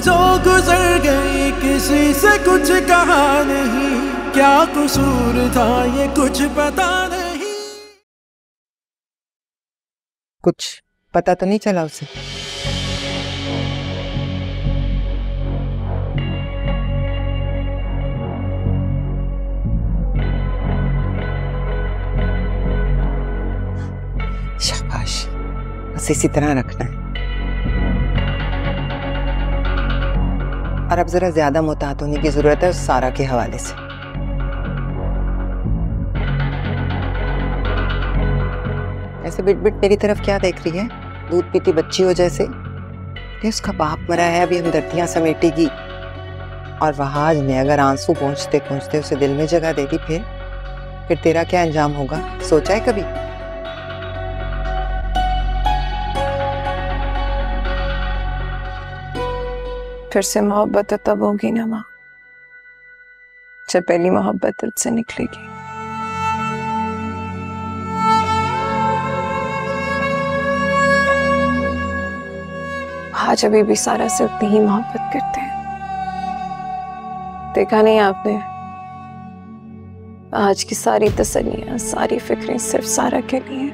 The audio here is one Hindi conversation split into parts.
जो गुजर गई किसी से कुछ कहा नहीं। क्या कसूर था, ये कुछ पता नहीं। कुछ पता तो नहीं चला उसे। शाबाश। बस इसी तरह रखना है। और अब जरा ज़्यादा मुताद होने की ज़रूरत है उस सारा के हवाले से। ऐसे बिट बिट मेरी तरफ़ क्या देख रही है? दूध पीती बच्ची हो जैसे। ये उसका बाप मरा है, अभी हमदर्दियाँ समेटेगी। और वहाज ने अगर आँसू पहुँचते पहुँचते उसे दिल में जगह दे दी फिर? फिर तेरा क्या अंजाम होगा? सोचा है कभी? फिर से मोहब्बत तो तब होगी ना माँ, जब पहली मोहब्बत से निकलेगी। आज अभी भी सारा से उतनी ही मोहब्बत करते हैं। देखा नहीं आपने? आज की सारी तसलियाँ सारी फिक्रें सिर्फ़ सारा के लिए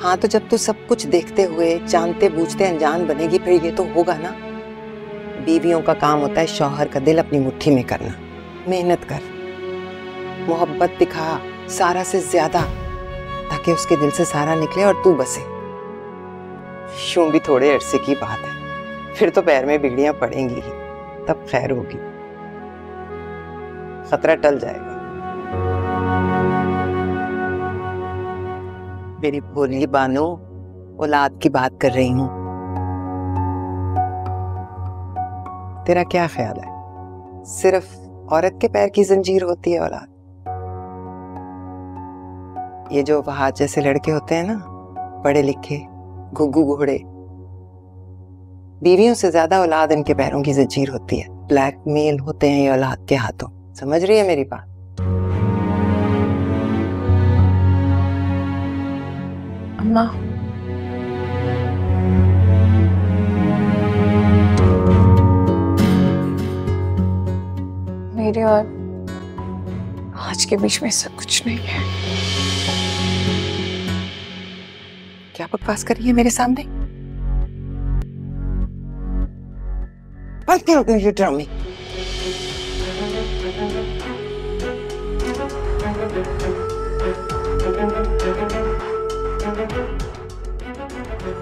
हाँ तो जब तू सब कुछ देखते हुए, जानते बूझते, अनजान बनेगी, फिर ये तो होगा ना। बीवियों का काम होता है शौहर का दिल अपनी मुट्ठी में करना। मेहनत कर। मोहब्बत दिखा सारा से ज़्यादा, ताकि उसके दिल से सारा निकले और तू बसे। यूँ भी थोड़े अरसे की बात है। फिर तो पैर में बिगड़ियाँ पड़ेंगी ही, तब खैर होगी। खतरा टल जाएगा। मेरी भोली बानो, औलाद की बात कर रही हूँ। तेरा क्या ख्याल है? सिर्फ़ औरत के पैर की जंजीर होती है औलाद। ये जो वहाँ जैसे लड़के होते हैं ना, पढ़े लिखे, घुग्गू घोड़े, बीवियों से ज़्यादा औलाद इनके पैरों की जंजीर होती है। ब्लैकमेल होते हैं ये औलाद के हाथों। समझ रही है मेरी बात? अम्मा मेरे और आज के बीच में सब कुछ नहीं है। क्या बकवास कर रही है मेरे सामने? बंद करो ये ड्रामे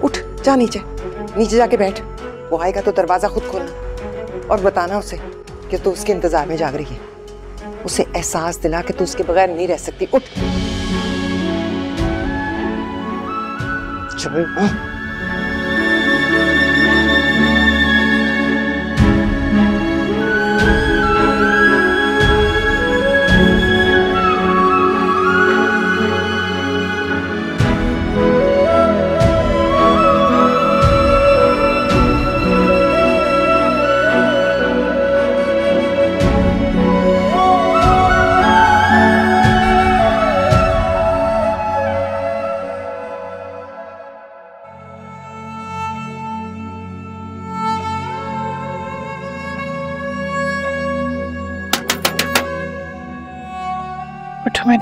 उठ जा नीचे। नीचे जाके बैठ। वो आएगा तो दरवाज़ा खुद खोलना और बताना उसे। कि तू उसके इंतज़ार में जाग रही है। उसे एहसास दिला कि तू उसके बगैर नहीं रह सकती। उठ। चल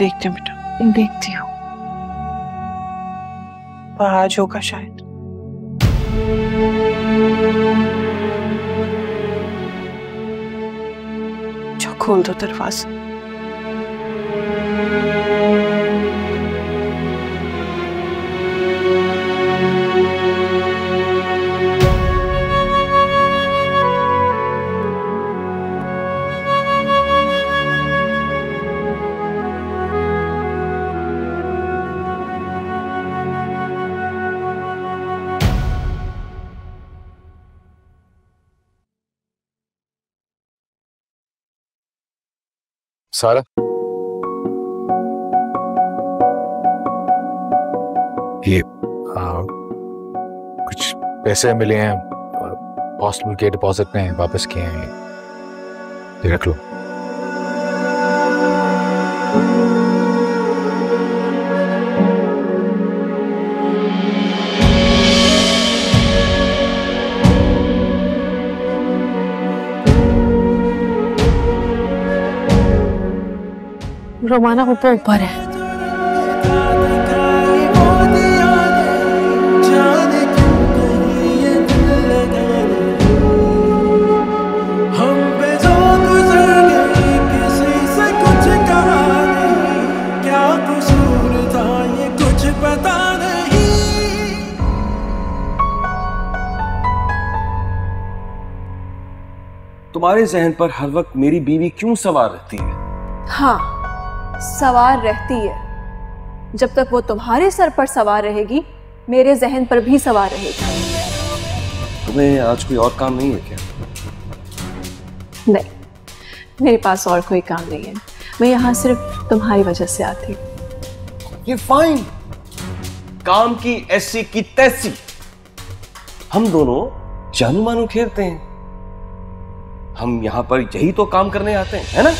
देखती हूँ बेटा। देखती हूँ। आज होगा शायद। खोल दो दरवाज़ा। सारा ये आ, कुछ पैसे मिले हैं हॉस्टल के डिपॉजिट में वापस किए हैं। ये रख लो। ये कुछ पता नहीं तुम्हारे जहन पर हर वक्त मेरी बीवी क्यों सवार रहती है? हाँ। सवार रहती है। जब तक वो तुम्हारे सर पर सवार रहेगी मेरे जहन पर भी सवार रहेगी। तुम्हें आज कोई और काम नहीं है क्या? नहीं मेरे पास और कोई काम नहीं है। मैं यहाँ सिर्फ़ तुम्हारी वजह से आती ये फाइन काम की ऐसी की तैसी। हम दोनों जानू मानू खेलते हैं। हम यहाँ पर यही तो काम करने आते हैं है ना?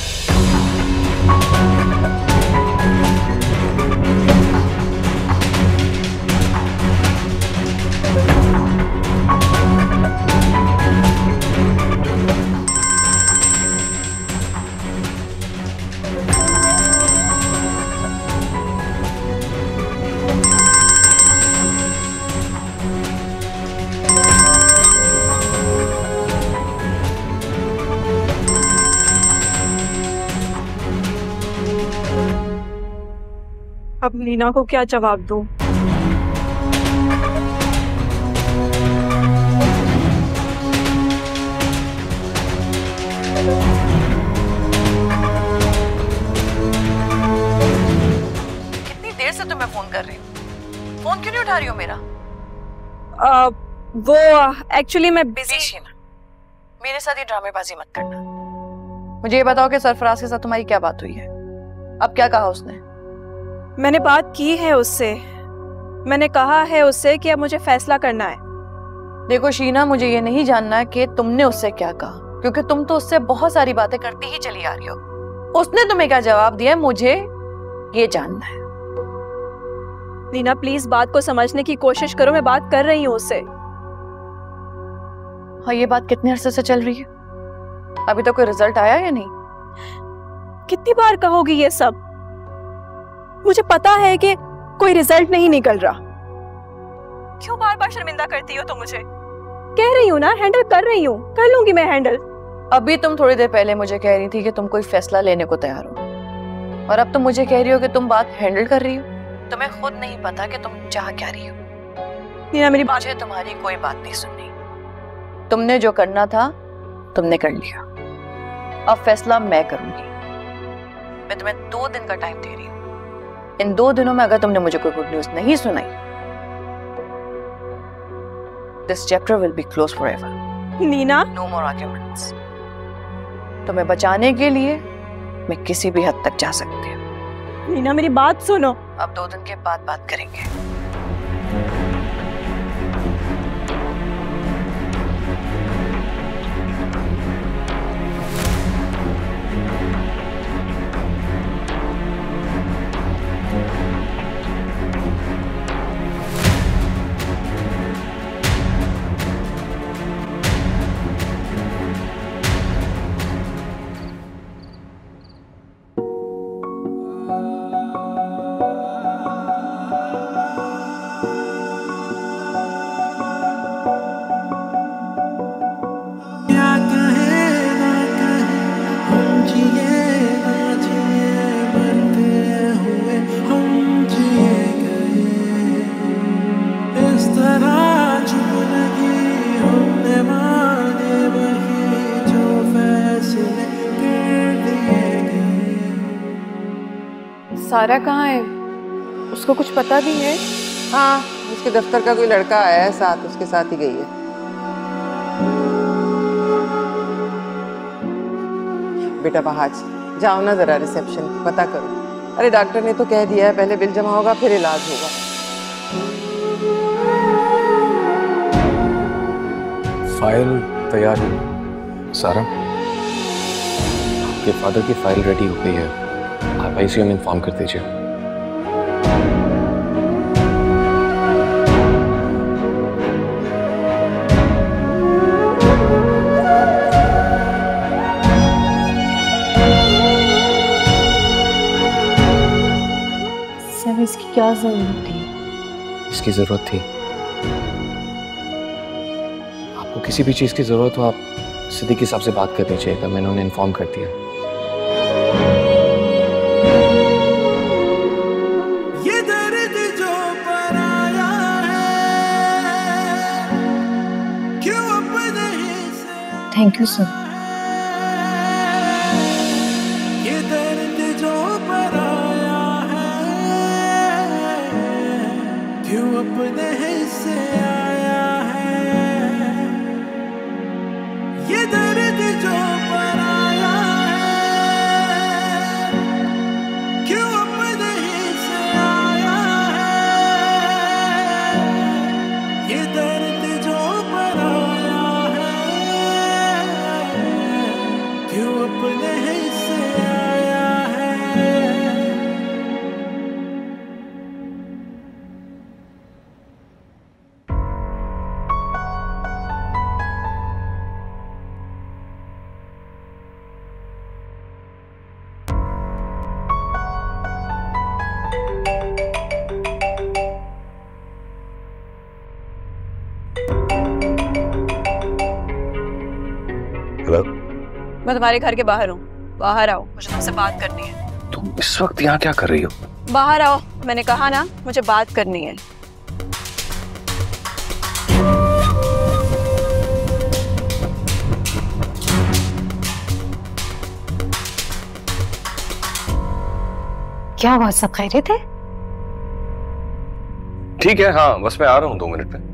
अब नीना को क्या जवाब दूँ? कितनी देर से तुम्हें फ़ोन कर रही हूँ? फ़ोन क्यों नहीं उठा रही हो मेरा? आ, वो एक्चुअली मैं बिज़ी शीना। मेरे साथ ये ड्रामेबाजी मत करना। मुझे ये बताओ कि सरफराज के साथ तुम्हारी क्या बात हुई है? अब क्या कहा उसने? मैंने बात की है उससे। मैंने कहा है उससे कि अब मुझे फैसला करना है। देखो शीना मुझे ये नहीं जानना कि तुमने उससे क्या कहा क्योंकि तुम तो उससे बहुत सारी बातें करती ही चली आ रही हो। उसने तुम्हें क्या जवाब दिया मुझे ये जानना है। नीना प्लीज़ बात को समझने की कोशिश करो मैं बात कर रही हूँ उससे। हाँ ये बात कितने अरसे से चल रही है? अभी तो कोई रिज़ल्ट आया या नहीं? कितनी बार कहोगी ये सब? मुझे पता है कि कोई रिज़ल्ट नहीं निकल रहा। क्यों बार बार शर्मिंदा करती हो तुम मुझे? कह रही हूँ ना हैंडल कर रही हूँ। कर लूँगी मैं हैंडल अभी तुम थोड़ी देर पहले मुझे कह रही थी कि तुम कोई फैसला लेने को तैयार हो। और अब तुम मुझे कह रही हो कि तुम बात हैंडल कर रही हो। तुम्हें खुद नहीं पता कि तुम चाह क्या रही हो। नीना मेरी बात मुझे तुम्हारी कोई बात नहीं सुननी। तुमने जो करना था तुमने कर लिया। अब फैसला मैं करूँगी। मैं तुम्हें दो दिन का टाइम दे रही हूँ। इन दो दिनों में अगर तुमने मुझे कोई गुड न्यूज़ नहीं सुनाई this chapter will be close forever Nina? No more arguments तुम्हें बचाने के लिए मैं किसी भी हद तक जा सकती हूँ। नीना मेरी बात सुनो। अब दो दिन के बाद बात करेंगे। सारा कहाँ है? उसको कुछ पता भी है? हाँ उसके दफ्तर का कोई लड़का आया है साथ उसके साथ ही गई है। बेटा बहाज जाओ ना जरा रिसेप्शन पता करो। अरे डॉक्टर ने तो कह दिया है पहले बिल जमा होगा फिर इलाज होगा। फ़ाइल तैयार है सारा? आपके फादर की फ़ाइल रेडी हो गई है। आप आईसीयू में इन्फॉर्म कर दीजिए इसकी क्या ज़रूरत थी? इसकी ज़रूरत थी। आपको किसी भी चीज़ की ज़रूरत हो आप सिद्दीकी साहब से बात कर चाहिए था मैंने उन्हें इन्फॉर्म कर दिया। से थैंक यू तुम्हारे घर के बाहर हूँ। बाहर आओ। मुझे तुमसे बात करनी है। तुम इस वक्त यहाँ क्या कर रही हो? बाहर आओ। मैंने कहा ना मुझे बात करनी है। क्या हुआ? सब खैरियत है? ठीक है हाँ बस मैं आ रहा हूँ दो मिनट में।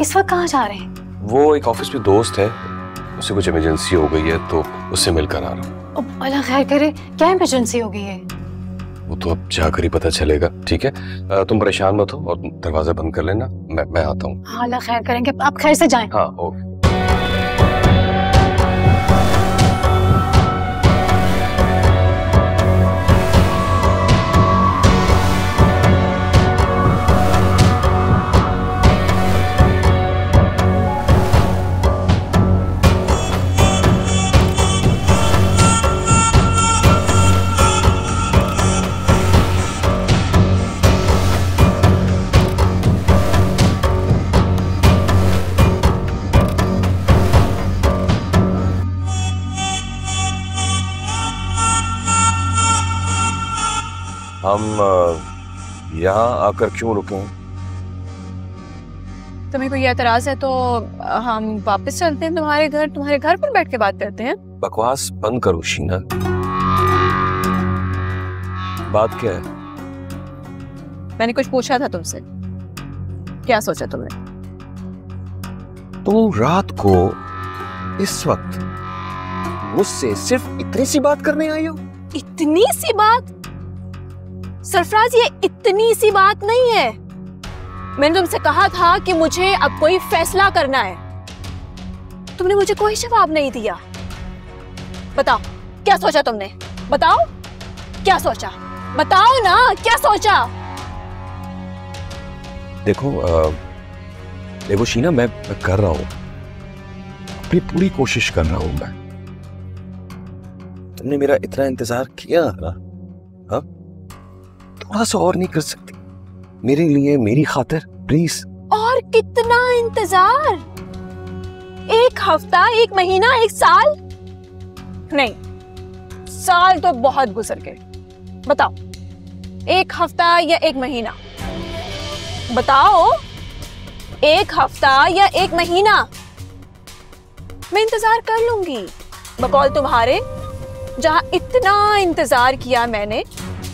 इस वक्त कहाँ जा रहे हैं? वो एक ऑफ़िस में दोस्त है। उसे कुछ इमरजेंसी हो गई है तो उससे मिलकर आ रहा हूँ। अल्लाह खैर करे क्या इमरजेंसी हो गई है? वो तो अब जाकर ही पता चलेगा ठीक है? तुम परेशान मत हो और दरवाज़ा बंद कर लेना मैं मैं आता हूँ। हाँ अल्लाह खैर करेंगे आप खैर से जाएँ। हाँ ओके। हम यहाँ आकर क्यों रुके? हैं तुम्हें कोई एतराज़ है तो हम वापस चलते हैं तुम्हारे घर तुम्हारे घर पर बैठ के बात करते हैं। बकवास बंद करो शीना। बात क्या है? मैंने कुछ पूछा था तुमसे। क्या सोचा तुमने? तुम रात को इस वक्त मुझसे सिर्फ़ इतनी सी बात करने आई हो? इतनी सी बात? सरफराज ये इतनी सी बात नहीं है। मैंने तुमसे कहा था कि मुझे अब कोई फैसला करना है। तुमने मुझे कोई जवाब नहीं दिया। बताओ क्या सोचा तुमने? बताओ क्या सोचा? बताओ ना क्या सोचा? देखो अ, देखो शीना मैं, मैं कर रहा हूँ। अपनी पूरी कोशिश कर रहा हूँ मैं। तुमने मेरा इतना इंतज़ार किया ना हाँ? थोड़ा सा और नहीं कर सकती। मेरे लिए, मेरी खातिर प्लीज़ और कितना इंतज़ार। एक हफ़्ता, एक महीना, एक साल? नहीं, साल तो बहुत गुजर गए। बताओ, एक हफ़्ता या एक महीना? बताओ, एक हफ़्ता या एक महीना? मैं इंतज़ार कर लूँगी। बकौल तुम्हारे, जहाँ इतना इंतज़ार किया मैंने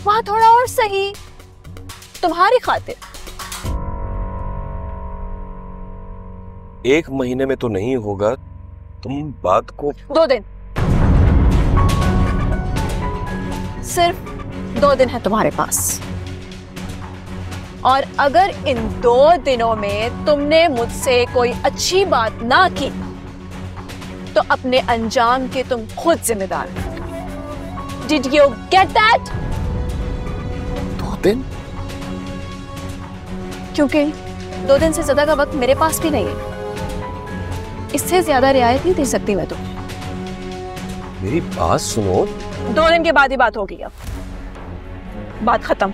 वहाँ थोड़ा और सही। तुम्हारी खातिर। एक महीने में तो नहीं होगा तुम बात को दो दिन। सिर्फ़ दो दिन है तुम्हारे पास। और अगर इन दो दिनों में तुमने मुझसे कोई अच्छी बात ना की तो अपने अंजाम के तुम खुद जिम्मेदार डिड यू गेट दैट दिन? क्योंकि दो दिन से ज़्यादा का वक्त मेरे पास भी नहीं है। इससे ज़्यादा रियायत नहीं दे सकती मैं तो। मेरी बात सुनो। दो दिन के बाद ही बात होगी अब। बात खत्म।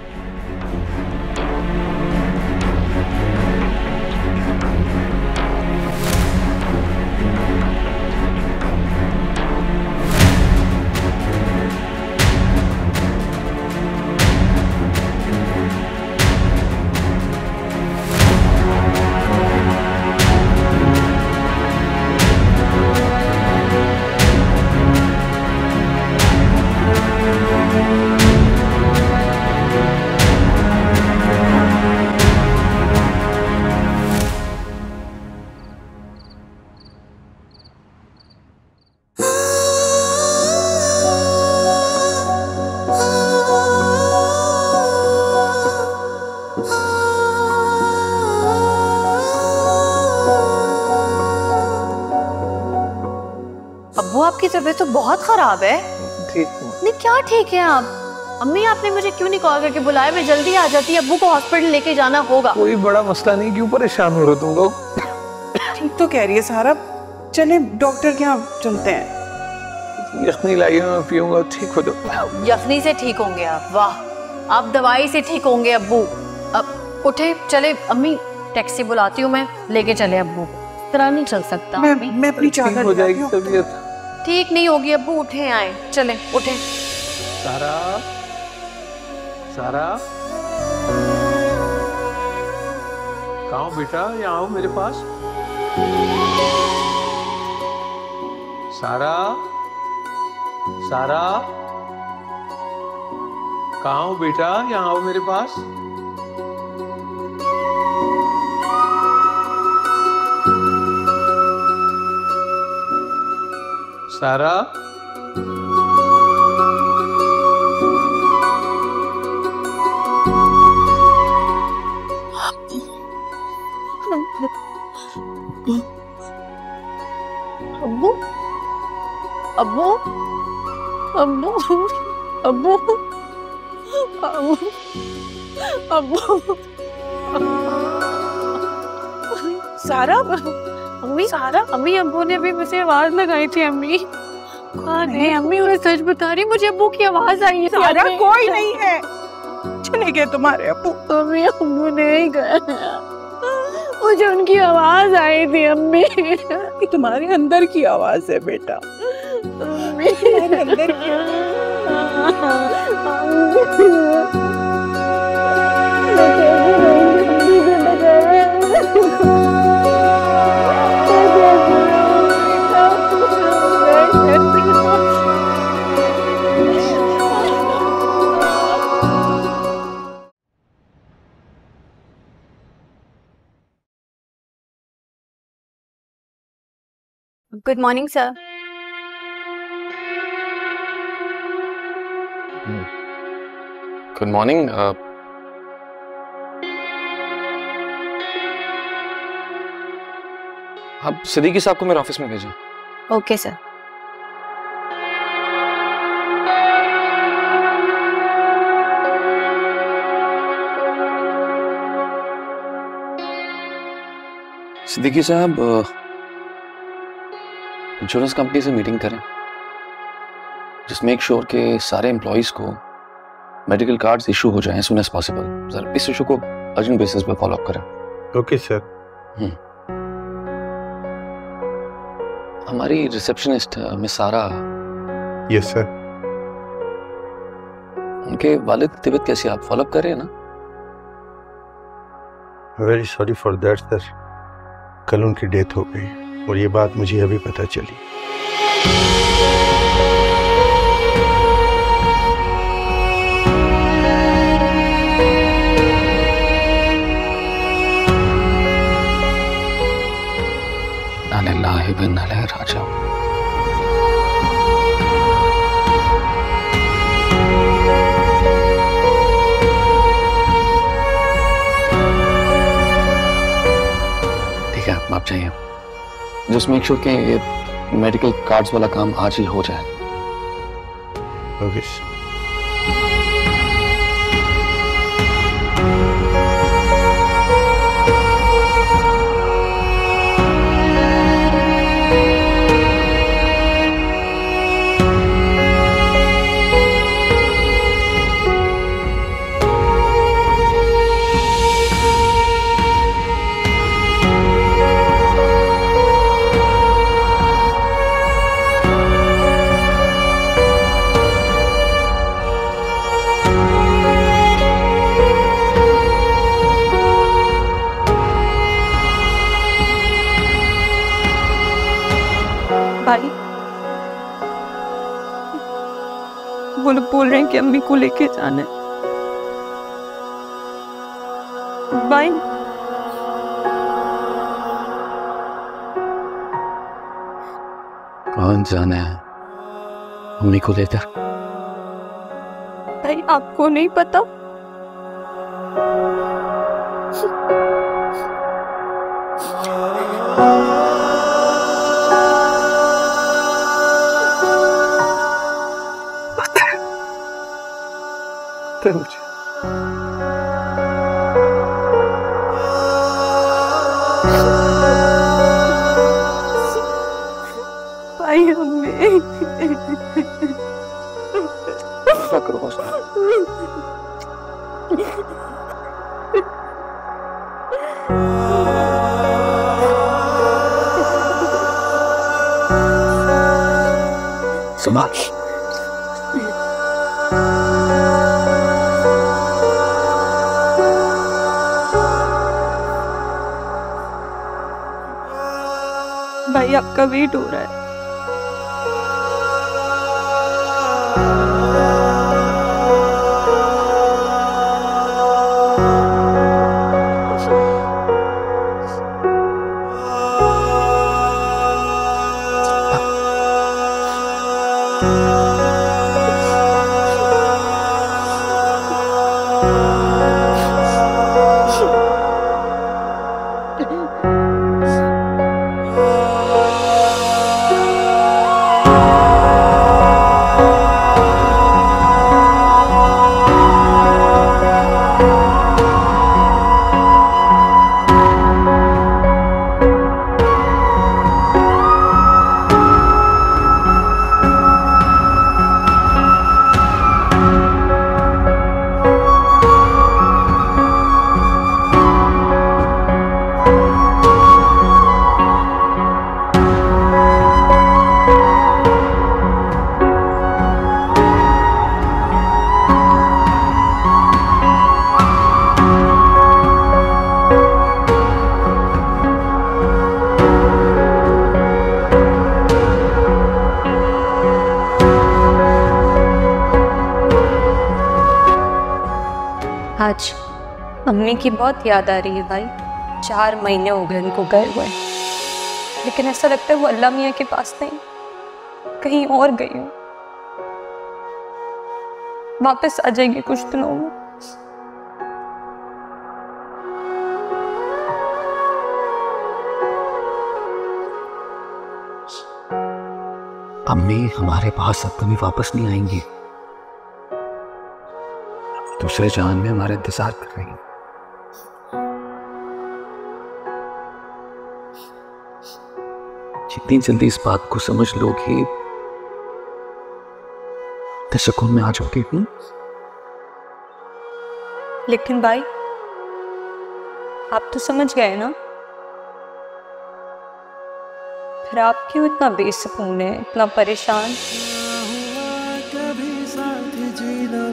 तबीयत तो बहुत खराब है। ठीक नहीं क्या ठीक है आप? अम्मी आपने मुझे क्यों नहीं कॉल करके बुलाया? मैं जल्दी आ जाती अब्बू को हॉस्पिटल लेके जाना होगा। कोई बड़ा मसला नहीं क्यों परेशान हो रहे तुम लोग? ठीक तो कह रही है सारा। चले डॉक्टर के यहाँ चलते हैं। यखनी लाइए मैं पीऊँगा ठीक हो जाओ। यखनी से ठीक होंगे आप वाह। आप दवाई से ठीक होंगे अब्बू अब उठे चले अम्मी टैक्सी बुलाती हूँ मैं लेके चले अबू इस तरह नहीं चल सकता मैं मैं अपनी चादर हो जाएगी तबीयत। ठीक नहीं होगी अब्बू उठे, आए। चले, उठे। सारा सारा। कहाँ बेटा? यहाँ आओ मेरे पास? सारा सारा। कहा बेटा? यहाँ आओ मेरे पास? सारा। अब्बू अब्बू अब्बू अब्बू अब्बू सारा? अम्मी सारा अम्मी अब्बू ने भी मुझे आवाज़ लगाई थी अम्मी। कौन है? अम्मी मैं सच बता रही मुझे अब्बू की आवाज़ आई है सारा। कोई नहीं है। चले गए तुम्हारे अबू अम्मी अब्बू नहीं गए। मुझे उनकी आवाज़ आई थी अम्मी। ये तुम्हारे अंदर की आवाज़ है बेटा। अम्मी। अंदर की good morning sir good morning आप सिद्दीकी साहब को मेरे ऑफ़िस में भेजें। ओके सर सिद्दीकी साहब इंश्योरेंस कंपनी से मीटिंग करें जस्ट मेक श्योर के सारे एम्प्लॉयज़ को मेडिकल कार्ड्स इशू हो जाएँ सुन एज पॉसिबल सर इस इशू को अर्जेंट बेसिस पर फॉलो अप करें। ओके सर हमारी receptionist miss Sara. Yes sir उनके वालिद की तबीयत कैसी आप फॉलो अप कर रहे हैं ना? Very sorry for that sir कल उनकी डेथ हो गई। और ये बात मुझे अभी पता चली। राजा। ठीक है आप जाइए। जस्ट मेक श्योर कि ये मेडिकल कार्ड्स वाला काम आज ही हो जाए। ओके भाई वो लोग बोल रहे हैं कि अम्मी को लेके जाना है। भाई कौन जाना है? मम्मी को लेकर। भाई आपको नहीं पता? पता है मुझे। भाई हमें करो बस आपका वेट हो रहा है। आज अम्मी की बहुत याद आ रही है भाई। चार महीने हो गए उनको गए हुए। लेकिन ऐसा लगता है वो अल्लाह मियाँ के पास नहीं, कहीं और गई हूँ। वापस आ जाएगी कुछ दिनों में। अम्मी हमारे पास अब कभी वापस नहीं आएँगी। दूसरे जान में हमारा इंतज़ार कर रही हैं। जितनी जल्दी इस बात को समझ लोगे सुकून में आ जाओगे हम्म? लेकिन भाई आप तो समझ गए ना? फिर आप क्यों इतना बेसकून है इतना परेशान। कभी साथ जीना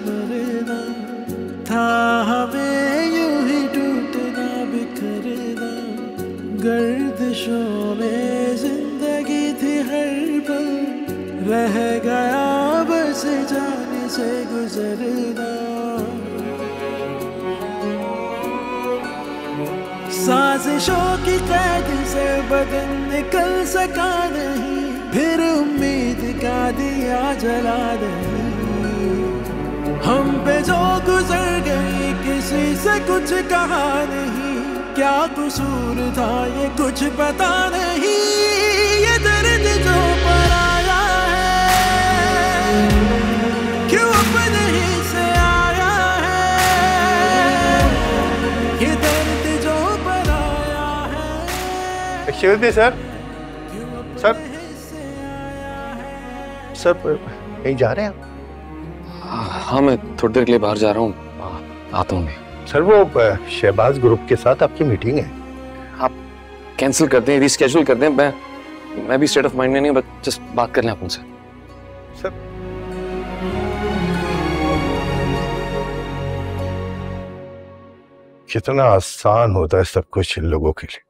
था, हमें यूँ ही टूटना बिखरना। गर्दिशों में ज़िंदगी थी हर पल। रह गया बस जाने से गुजरना। साजिशों की कैद से बदन निकल सका नहीं। फिर उम्मीद का दिया जला नहीं। हम पे जो गुजर गई किसी से कुछ कहा नहीं। क्या कसूर था ये कुछ पता नहीं। ये दर्द जो पर आया है क्यों अपने ही से आया है? ये दर्द जो पर आया है excuse me sir. Sir. Sir कहीं जा रहे हैं आप? हाँ मैं थोड़ी देर के लिए बाहर जा रहा हूँ। आता हूँ मैं। सर वो शहबाज ग्रुप के साथ आपकी मीटिंग है। आप कैंसिल कर दें रिस्केड्यूल कर दें मैं मैं भी स्टेट ऑफ़ माइंड में नहीं हूँ बस जस्ट बात कर लें आप उनसे। सर। कितना आसान होता है सब कुछ इन लोगों के लिए।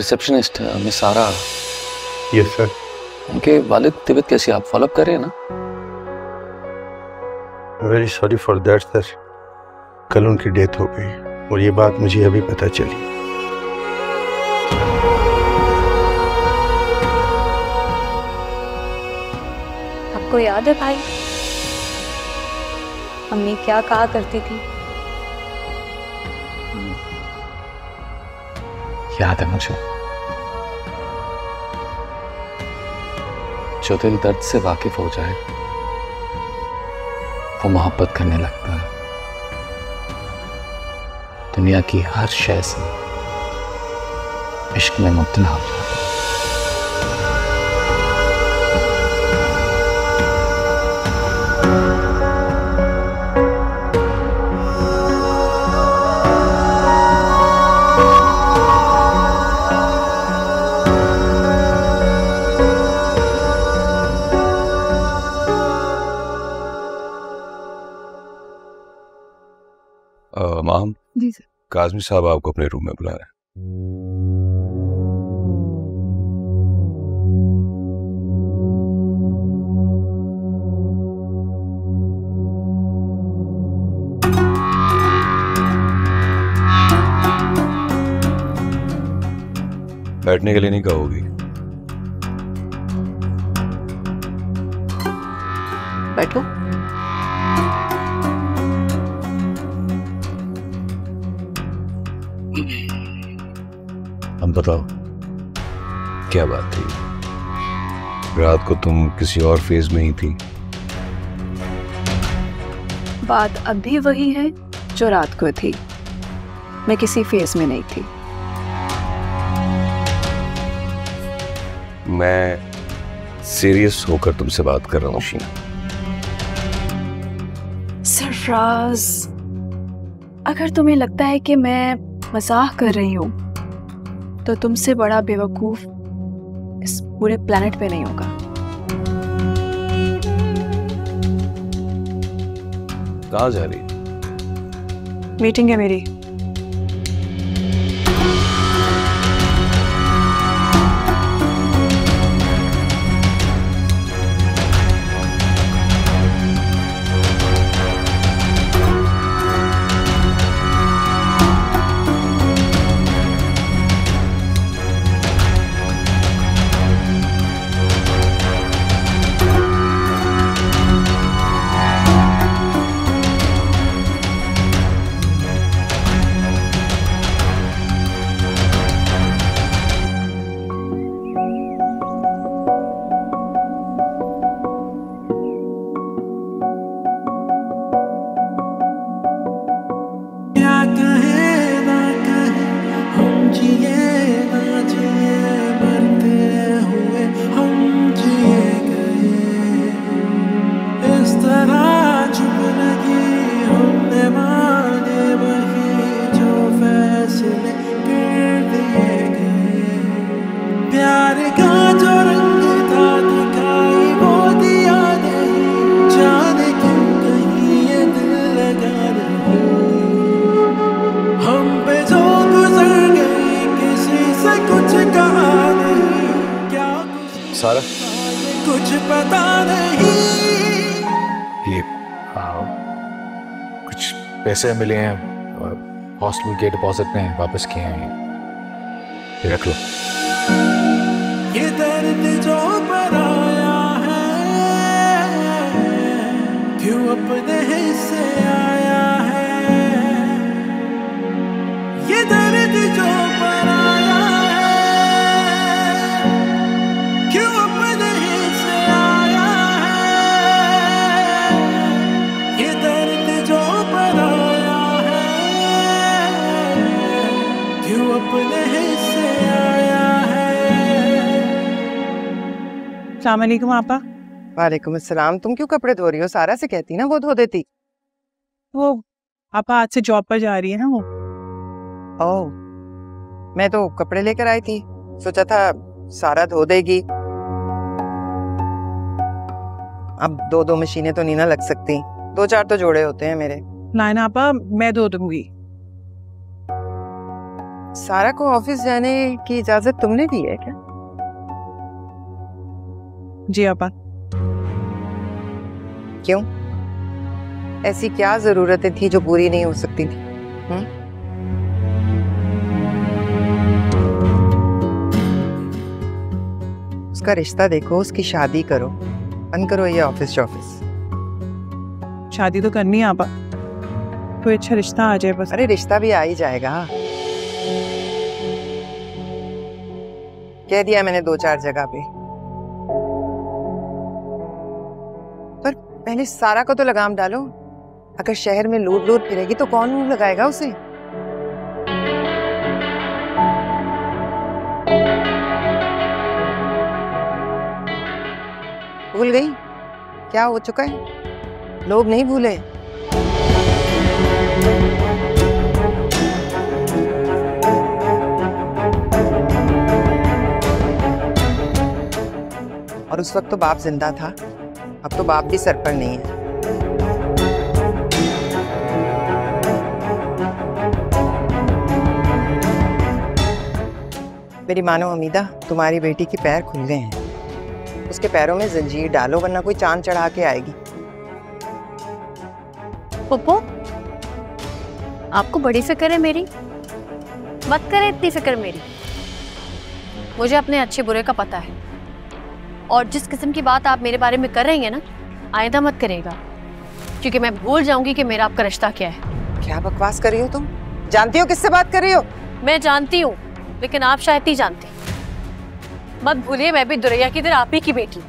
Receptionist miss Sara yes sir उनके वालिद तबीयत कैसी आप फॉलोअप कर रहे हैं ना? Very sorry for that sir कल उनकी डेथ हो गई और ये बात मुझे अभी पता चली। आपको याद है भाई? अम्मी क्या कहा करती थी? याद है मुझे। जो दिल दर्द से वाकिफ हो जाए, वो मोहब्बत करने लगता है। दुनिया की हर शय से इश्क में मुबतला हो काजमी साहब आपको अपने रूम में बुला रहे हैं बैठने के लिए नहीं कहोगी। बताओ। क्या बात थी? रात को तुम किसी और फ़ेज़ में ही थी। बात अब भी वही है जो रात को थी। मैं किसी फ़ेज़ में नहीं थी। मैं सीरियस होकर तुमसे बात कर रहा हूँ शीना। सरफराज अगर तुम्हें लगता है कि मैं मज़ाक कर रही हूँ तो तुमसे बड़ा बेवकूफ़ इस पूरे प्लेनेट पे नहीं होगा। कहा जा रही? मीटिंग है मेरी। सारा। कुछ पता नहीं। ये आ, कुछ पैसे मिले हैं हॉस्टल के डिपॉजिट में वापस किए हैं। ये। रख लो। ये दर्द जो बनाया है क्यों अपने हिस्से आया है? ये दर्द सलामकुम आपा। वालेकुम अस्सलाम। तुम क्यों कपड़े धो रही हो? सारा से कहती ना वो धो देती। वो आपा आज से जॉब पर जा रही है ना वो। ओह मैं तो कपड़े लेकर आई थी। सोचा था सारा धो देगी। अब दो दो मशीनें तो नहीं ना लग सकती। दो चार तो जोड़े होते हैं मेरे। नायना आपा मैं धो दूँगी। सारा को ऑफ़िस जाने की इजाज़त तुमने दी है क्या? जी आपा। क्यों? ऐसी क्या जरूरतें थी जो पूरी नहीं हो सकती थी? हुँ? उसका रिश्ता देखो उसकी शादी करो। बंद करो ये ऑफ़िस ऑफ़िस शादी तो करनी है आपा। कोई अच्छा रिश्ता आ जाए बस। अरे रिश्ता भी आ ही जाएगा। कह दिया मैंने दो चार जगह पे। पहले सारा को तो लगाम डालो। अगर शहर में लूट लूट फिरेगी तो कौन मुँह लगाएगा उसे? भूल गई? क्या हो चुका है? लोग नहीं भूले। और उस वक्त तो बाप ज़िंदा था। अब तो बाप भी सर पर नहीं है। मेरी मानो अमीदा तुम्हारी बेटी के पैर खुल गए हैं। उसके पैरों में जंजीर डालो, वरना कोई चाँद चढ़ा के आएगी। पुप्पो, आपको बड़ी फ़िक्र है मेरी? मत करें इतनी फ़िक्र मेरी। मुझे अपने अच्छे बुरे का पता है। और जिस किस्म की बात आप मेरे बारे में कर रही हैं ना आइंदा मत करेगा क्योंकि मैं भूल जाऊँगी कि मेरा आपका रिश्ता क्या है। क्या बकवास कर रही हो तुम? जानती हो किससे बात कर रही हो? मैं जानती हूँ लेकिन आप शायद नहीं जानती। मत भूलिए मैं भी दुरैया की तरह आप ही की बेटी।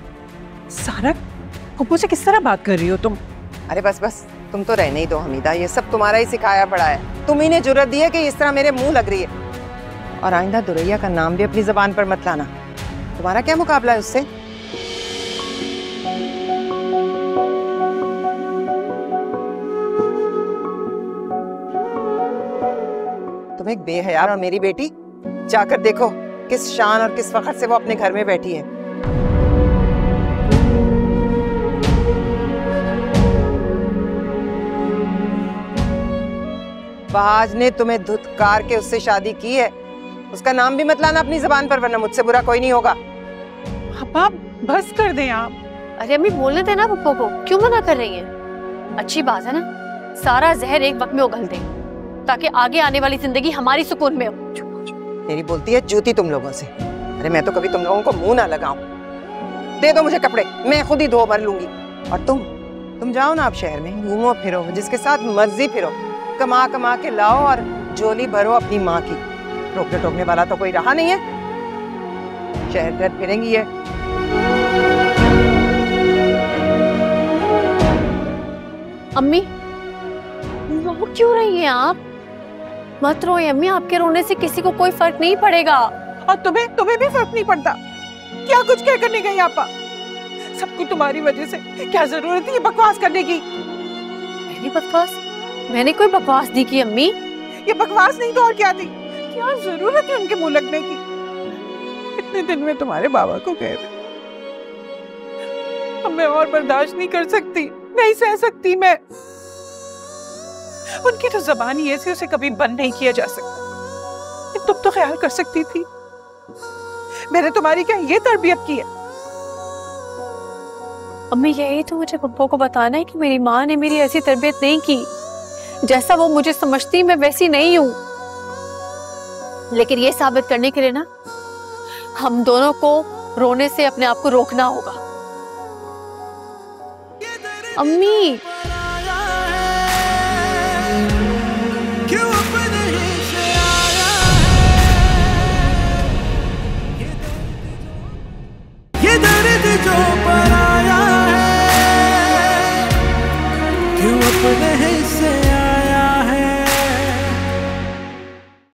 सारा पप्पू से किस तरह बात कर रही हो तुम? अरे बस बस तुम तो रहने ही दो हमीदा ये सब तुम्हारा ही सिखाया पड़ा है। तुम ही ने ज़रूरत दी है कि इस तरह मेरे मुँह लग रही है। और आइंदा दुरैया का नाम भी अपनी जबान पर मत लाना। तुम्हारा क्या मुकाबला है उससे? तुम एक बेहया और मेरी बेटी? जाकर देखो किस शान और किस फखर से वो अपने घर में बैठी है। बहाज ने तुम्हें धुतकार के उससे शादी की है। उसका नाम भी मत लाना अपनी जबान पर वरना मुझसे बुरा कोई नहीं होगा। अपा बस कर दें आप। अरे अम्मी बोलने देना ना पप्पो को। क्यों मना कर रही हैं? अच्छी बात है ना? सारा जहर एक वक्त में उगल दे। ताकि आगे आने वाली ज़िंदगी हमारी सुकून में हो। मेरी बोलती है जूती तुम लोगों से। अरे मैं तो कभी तुम लोगों को मुँह ना लगाऊँ। दे दो मुझे कपड़े मैं खुद ही धो भर लूँगी। और तुम तुम जाओ ना आप शहर में घूमो फिरो जिसके साथ मर्ज़ी फिरो। कमा कमा के लाओ और जोली भरो अपनी माँ की। रोकने टोकने वाला तो कोई रहा नहीं है। शहर घर फिरेंगी है अम्मी रो क्यों रही हैं आप? मत रोए अम्मी आपके रोने से किसी को कोई फ़र्क नहीं पड़ेगा। और तुम्हें तुम्हें भी फ़र्क नहीं पड़ता। क्या कुछ कह करने गई आपा? सब कुछ तुम्हारी वजह से क्या ज़रूरत है बकवास करने की? मैंने बकवास मैंने कोई बकवास दी की अम्मी। ये बकवास नहीं तो और क्या थी? क्या ज़रूरत है उनके मुँह लगने की? इतने दिन में तुम्हारे बाबा को कह रहे अब मैं और बर्दाश्त नहीं कर सकती नहीं सह सकती मैं। उनकी तो जबान ही ऐसी उसे कभी बंद नहीं किया जा सकता। तुम तो ख्याल कर सकती थी। मैंने तुम्हारी क्या ये तरबियत की है? अम्मी, यही तो मुझे पप्पो को बताना है कि मेरी माँ ने मेरी ऐसी तरबियत नहीं की। जैसा वो मुझे समझती, मैं वैसी नहीं हूँ। लेकिन ये साबित करने के लिए ना, हम दोनों को रोने से अपने आप को रोकना होगा। अम्मी दर्द जो पराया है क्यों अपने